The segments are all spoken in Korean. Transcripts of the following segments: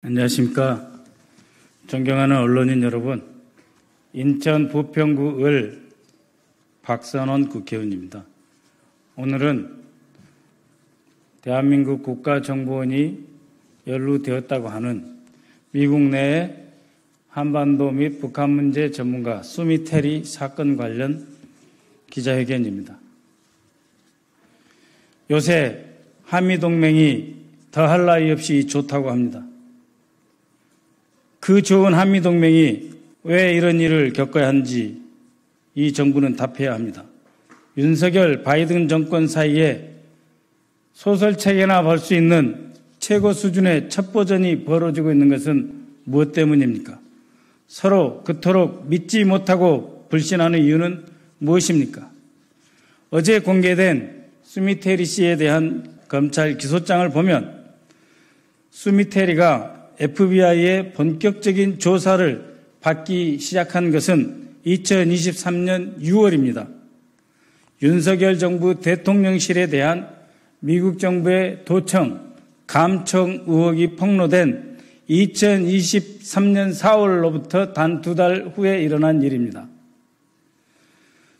안녕하십니까. 존경하는 언론인 여러분. 인천 부평구 을 박선원 국회의원입니다. 오늘은 대한민국 국가정보원이 연루되었다고 하는 미국 내 한반도 및 북한 문제 전문가 수미테리 사건 관련 기자회견입니다. 요새 한미동맹이 더할 나위 없이 좋다고 합니다. 그 좋은 한미동맹이 왜 이런 일을 겪어야 하는지 이 정부는 답해야 합니다. 윤석열 바이든 정권 사이에 소설책에나 볼 수 있는 최고 수준의 첩보전이 벌어지고 있는 것은 무엇 때문입니까? 서로 그토록 믿지 못하고 불신하는 이유는 무엇입니까? 어제 공개된 수미테리 씨에 대한 검찰 기소장을 보면 수미테리가 FBI의 본격적인 조사를 받기 시작한 것은 2023년 6월입니다. 윤석열 정부 대통령실에 대한 미국 정부의 도청, 감청 의혹이 폭로된 2023년 4월로부터 단 두 달 후에 일어난 일입니다.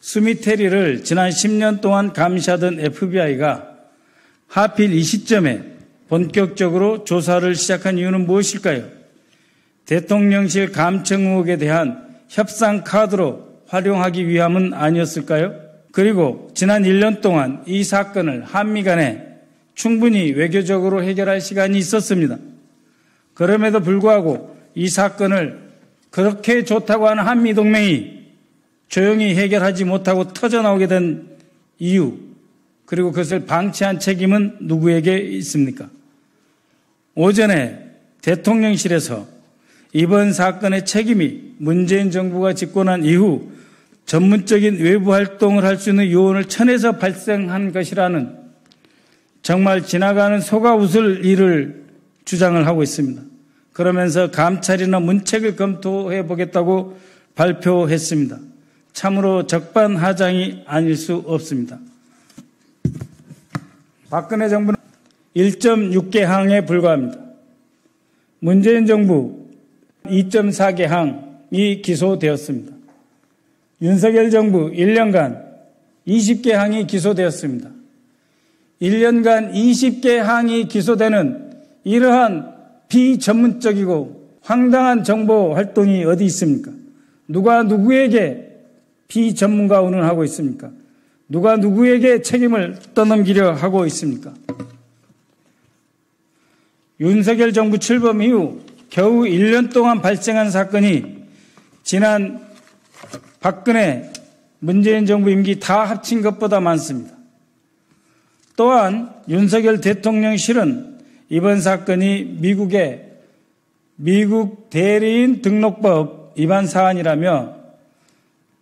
스미테리를 지난 10년 동안 감시하던 FBI가 하필 이 시점에 본격적으로 조사를 시작한 이유는 무엇일까요? 대통령실 감청 의혹에 대한 협상 카드로 활용하기 위함은 아니었을까요? 그리고 지난 1년 동안 이 사건을 한미 간에 충분히 외교적으로 해결할 시간이 있었습니다. 그럼에도 불구하고 이 사건을 그렇게 좋다고 하는 한미 동맹이 조용히 해결하지 못하고 터져나오게 된 이유, 그리고 그것을 방치한 책임은 누구에게 있습니까? 오전에 대통령실에서 이번 사건의 책임이 문재인 정부가 집권한 이후 전문적인 외부 활동을 할 수 있는 요원을 천에서 발생한 것이라는 정말 지나가는 소가 웃을 일을 주장을 하고 있습니다. 그러면서 감찰이나 문책을 검토해 보겠다고 발표했습니다. 참으로 적반하장이 아닐 수 없습니다. 박근혜 정부는 1.6개 항에 불과합니다. 문재인 정부 2.4개 항이 기소되었습니다. 윤석열 정부 1년간 20개 항이 기소되었습니다. 1년간 20개 항이 기소되는 이러한 비전문적이고 황당한 정보 활동이 어디 있습니까? 누가 누구에게 비전문가 운운하고 있습니까? 누가 누구에게 책임을 떠넘기려 하고 있습니까? 윤석열 정부 출범 이후 겨우 1년 동안 발생한 사건이 지난 박근혜 문재인 정부 임기 다 합친 것보다 많습니다. 또한 윤석열 대통령실은 이번 사건이 미국의 미국 대리인 등록법 위반 사안이라며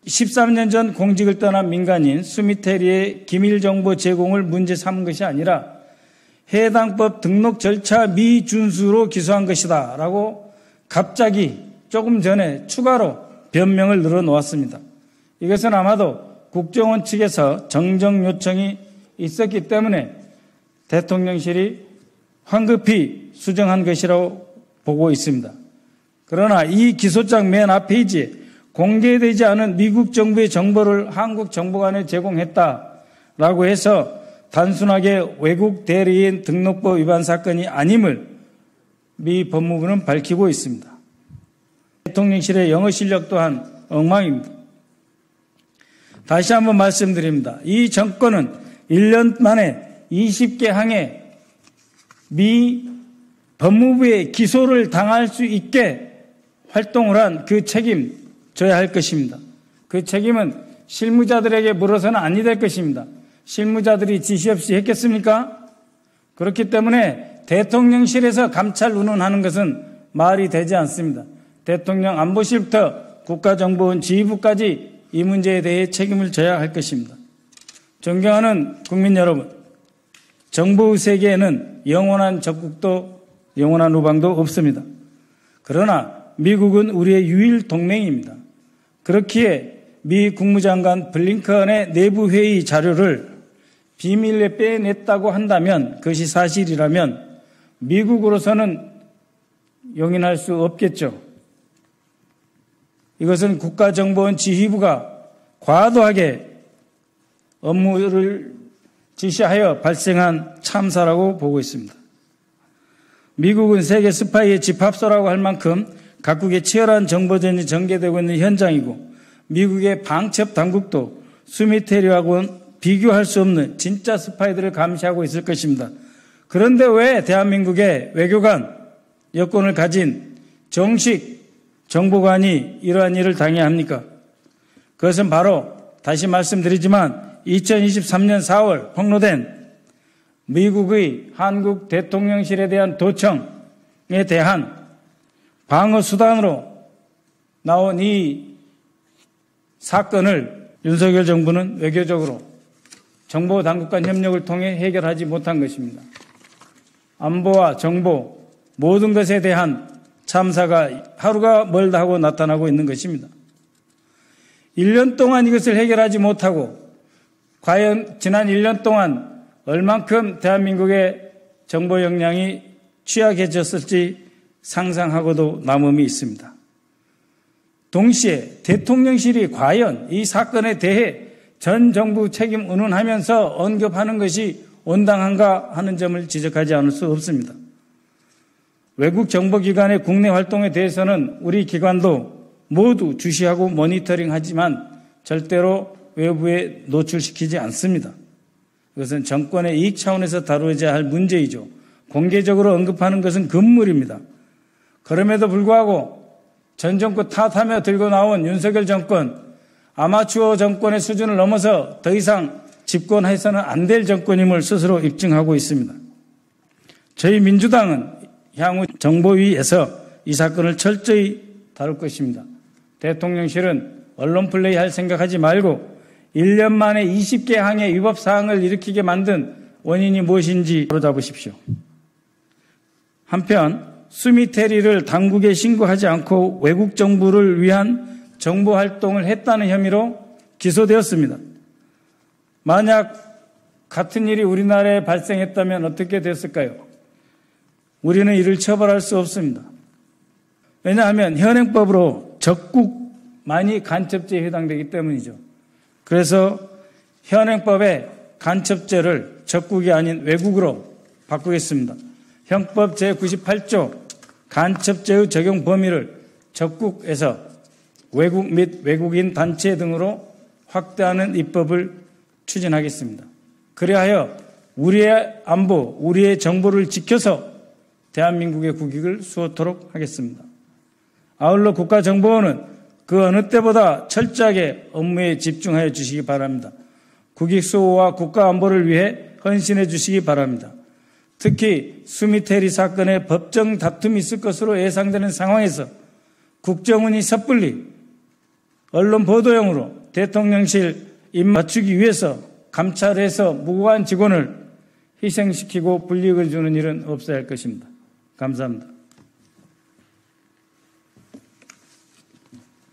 13년 전 공직을 떠난 민간인 수미테리의 기밀 정보 제공을 문제 삼은 것이 아니라 해당 법 등록 절차 미준수로 기소한 것이다. 라고 갑자기 조금 전에 추가로 변명을 늘어놓았습니다. 이것은 아마도 국정원 측에서 정정 요청이 있었기 때문에 대통령실이 황급히 수정한 것이라고 보고 있습니다. 그러나 이 기소장 맨 앞 페이지에 공개되지 않은 미국 정부의 정보를 한국 정보관에 제공했다라고 해서 단순하게 외국 대리인 등록법 위반 사건이 아님을 미 법무부는 밝히고 있습니다. 대통령실의 영어 실력 또한 엉망입니다. 다시 한번 말씀드립니다. 이 정권은 1년 만에 20개 항에 미 법무부의 기소를 당할 수 있게 활동을 한 그 책임 져야 할 것입니다. 그 책임은 실무자들에게 물어서는 아니 될 것입니다. 실무자들이 지시 없이 했겠습니까? 그렇기 때문에 대통령실에서 감찰 운운하는 것은 말이 되지 않습니다. 대통령 안보실부터 국가정보원 지휘부까지 이 문제에 대해 책임을 져야 할 것입니다. 존경하는 국민 여러분, 정부 세계에는 영원한 적국도 영원한 우방도 없습니다. 그러나 미국은 우리의 유일 동맹입니다. 그렇기에 미 국무장관 블링컨의 내부 회의 자료를 비밀에 빼냈다고 한다면 그것이 사실이라면 미국으로서는 용인할 수 없겠죠. 이것은 국가정보원 지휘부가 과도하게 업무를 지시하여 발생한 참사라고 보고 있습니다. 미국은 세계 스파이의 집합소라고 할 만큼 각국의 치열한 정보전이 전개되고 있는 현장이고 미국의 방첩 당국도 수미테리하고는 비교할 수 없는 진짜 스파이들을 감시하고 있을 것입니다. 그런데 왜 대한민국의 외교관 여권을 가진 정식 정보관이 이러한 일을 당해야 합니까? 그것은 바로 다시 말씀드리지만 2023년 4월 폭로된 미국의 한국 대통령실에 대한 도청에 대한 방어 수단으로 나온 이 사건을 윤석열 정부는 외교적으로 정보 당국 간 협력을 통해 해결하지 못한 것입니다. 안보와 정보 모든 것에 대한 참사가 하루가 멀다 하고 나타나고 있는 것입니다. 1년 동안 이것을 해결하지 못하고 과연 지난 1년 동안 얼만큼 대한민국의 정보 역량이 취약해졌을지 상상하고도 남음이 있습니다. 동시에 대통령실이 과연 이 사건에 대해 전 정부 책임 운운하면서 언급하는 것이 온당한가 하는 점을 지적하지 않을 수 없습니다. 외국 정보기관의 국내 활동에 대해서는 우리 기관도 모두 주시하고 모니터링 하지만 절대로 외부에 노출시키지 않습니다. 이것은 정권의 이익 차원에서 다루어야 할 문제이죠. 공개적으로 언급하는 것은 금물입니다. 그럼에도 불구하고 전 정권 탓하며 들고 나온 윤석열 정권, 아마추어 정권의 수준을 넘어서 더 이상 집권해서는 안 될 정권임을 스스로 입증하고 있습니다. 저희 민주당은 향후 정보위에서 이 사건을 철저히 다룰 것입니다. 대통령실은 언론 플레이 할 생각하지 말고 1년 만에 20개 항의 위법 사항을 일으키게 만든 원인이 무엇인지 바로잡으십시오. 한편 수미테리를 당국에 신고하지 않고 외국 정부를 위한 정보 활동을 했다는 혐의로 기소되었습니다. 만약 같은 일이 우리나라에 발생했다면 어떻게 됐을까요? 우리는 이를 처벌할 수 없습니다. 왜냐하면 현행법으로 적국만이 간첩죄에 해당되기 때문이죠. 그래서 현행법의 간첩죄를 적국이 아닌 외국으로 바꾸겠습니다. 형법 제98조 간첩죄의 적용 범위를 적국에서 외국 및 외국인 단체 등으로 확대하는 입법을 추진하겠습니다. 그리하여 우리의 안보, 우리의 정보를 지켜서 대한민국의 국익을 수호토록 하겠습니다. 아울러 국가정보원은 그 어느 때보다 철저하게 업무에 집중하여 주시기 바랍니다. 국익 수호와 국가 안보를 위해 헌신해 주시기 바랍니다. 특히 수미테리 사건의 법정 다툼이 있을 것으로 예상되는 상황에서 국정원이 섣불리 언론 보도용으로 대통령실 입 맞추기 위해서 감찰해서 무고한 직원을 희생시키고 불이익을 주는 일은 없어야 할 것입니다. 감사합니다.